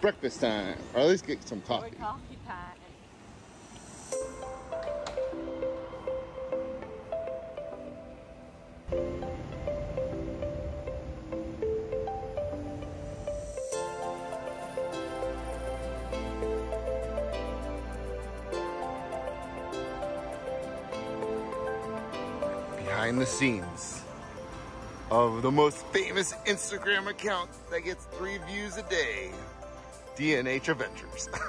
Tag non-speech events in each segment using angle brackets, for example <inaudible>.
breakfast time, or at least get some coffee. coffee. Behind the scenes of the most famous Instagram account that gets three views a day, D&H Adventures. <laughs>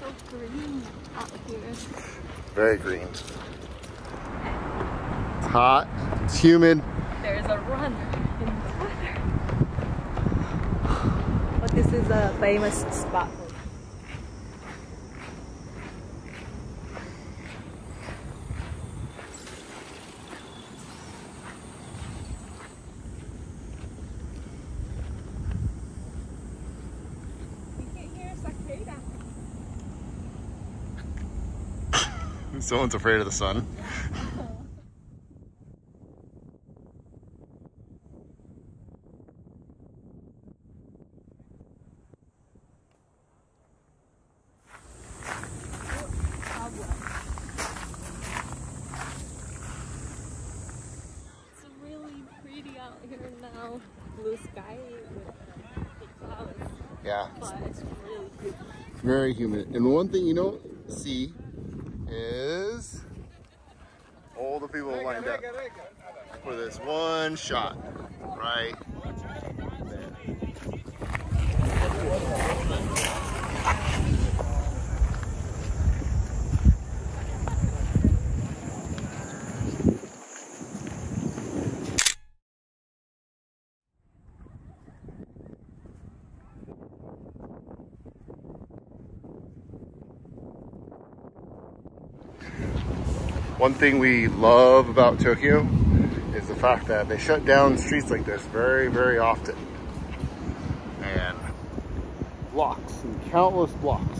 So green out here. Very green. It's hot, it's humid. There's a runner in the water. But this is a famous spot. You can hear a cicada. <laughs> Someone's afraid of the sun. It's really pretty out here now. Blue sky with the clouds. Yeah, But it's really good. very humid. And one thing you don't see is all the people lined up for this one shot, right One thing we love about Tokyo is the fact that they shut down streets like this very, very often. And blocks and countless blocks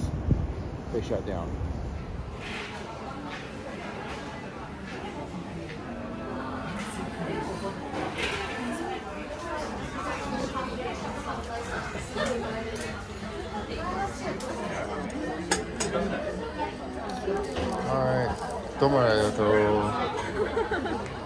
they shut down. Alright, ど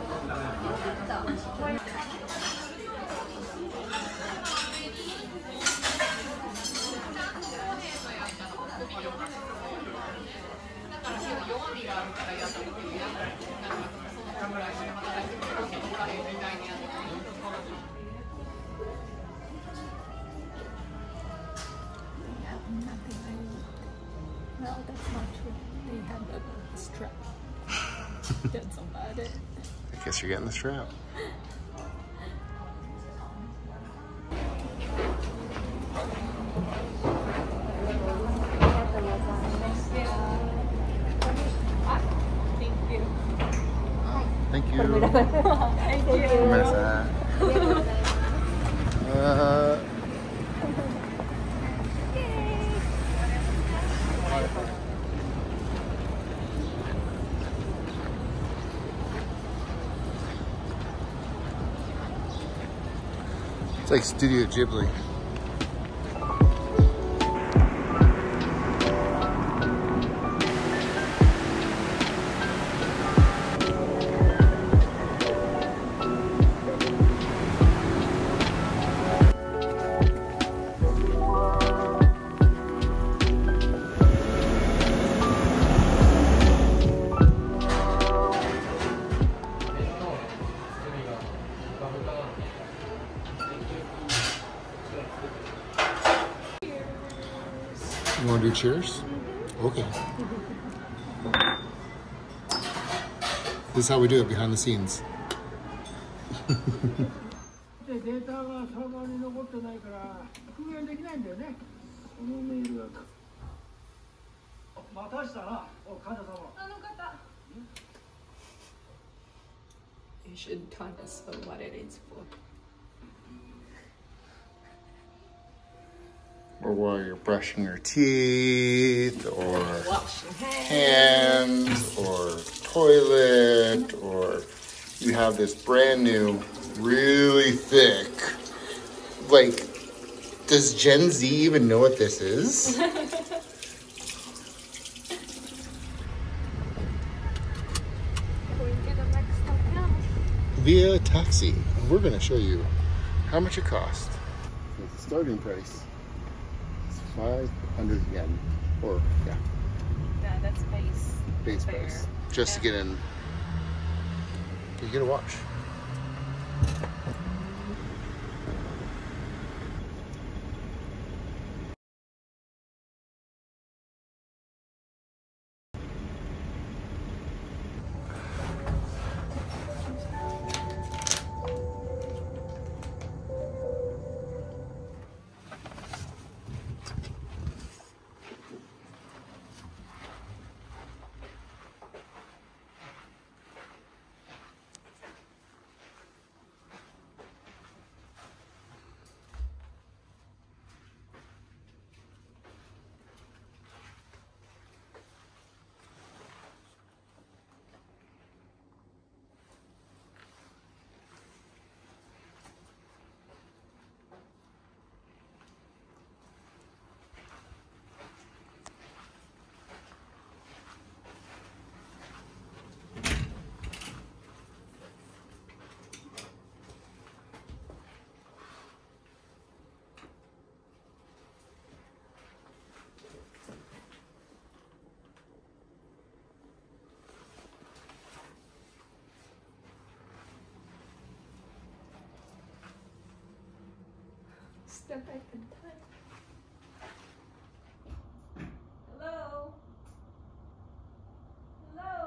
that's about it. I guess you're getting the strap. Thank you. Thank you. <laughs> Thank you. Like Studio Ghibli. You want to do cheers? Okay. This is how we do it behind the scenes. you should tell us what it is for. Or while you're brushing your teeth, or Washing hands. hands, or toilet, or you have this brand new, really thick, like, does Gen Z even know what this is? Going to the next hotel. Via taxi. And we're going to show you how much it cost. The starting price is 500 yen. Or, yeah, Yeah, that's base. base price. Just to get in. You get a watch. Step back in time. Hello? Hello?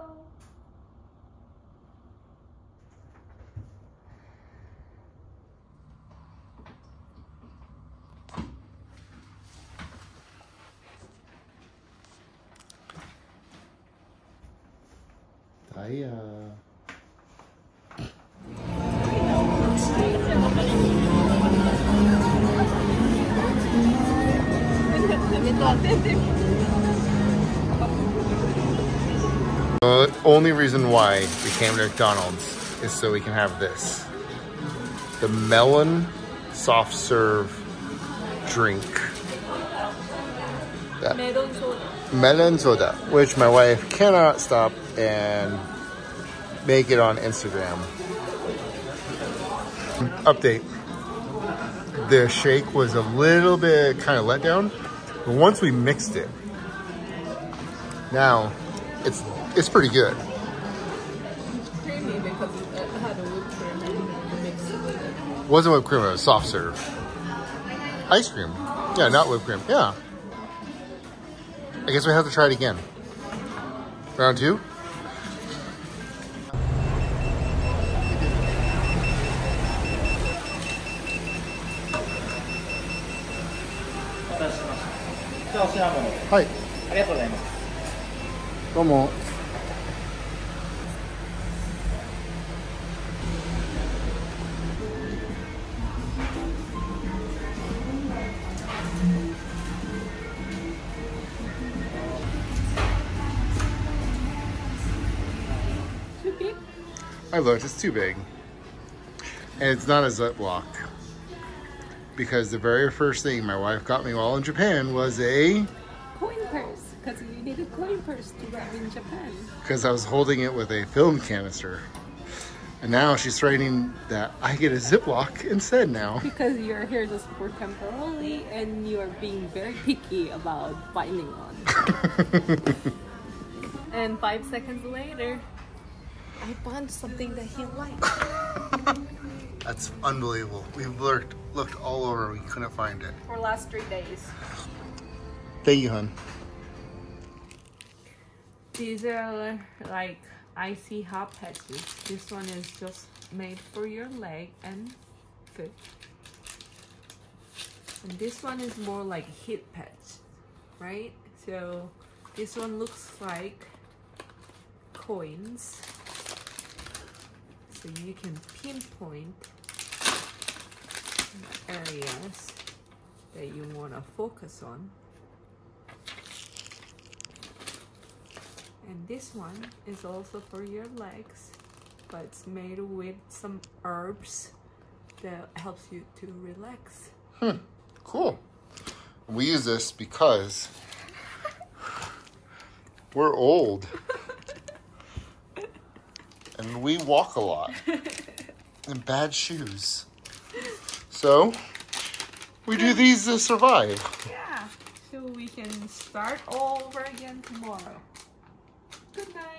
Daya. The uh, only reason why we came to McDonald's is so we can have this. The melon soft serve drink. That Melon soda. melon soda, which my wife cannot stop and make it on Instagram. Update. The shake was a little bit kind of let down, but once we mixed it, now it's it's pretty good. Creamy because it had a whipped cream and mixed it with it. wasn't whipped cream, it was soft serve. Ice cream. Yeah, not whipped cream. Yeah. I guess we have to try it again. Round two? Hi. ありがとうございますどうも。 Oh, I looked, it's too big. And it's not a Ziploc. Because the very first thing my wife got me while in Japan was a, Coin purse. Because you need a coin purse to ride in Japan. because I was holding it with a film canister. And now she's threatening that I get a Ziploc instead now. Because you're here just for temporarily and you are being very picky about binding on. <laughs> and five seconds later, I found something that he liked <laughs> That's unbelievable. We've looked, looked all over, we couldn't find it. for last three days. Thank you, hon. These are like icy hot patches. This one is just made for your leg and foot. And this one is more like heat patch, right? So this one looks like coins. So you can pinpoint areas that you want to focus on. And this one is also for your legs, but it's made with some herbs that helps you to relax. Hmm, cool. We use this because we're old and we walk a lot <laughs> in bad shoes. So we do these to survive. Yeah, so we can start all over again tomorrow. Good night.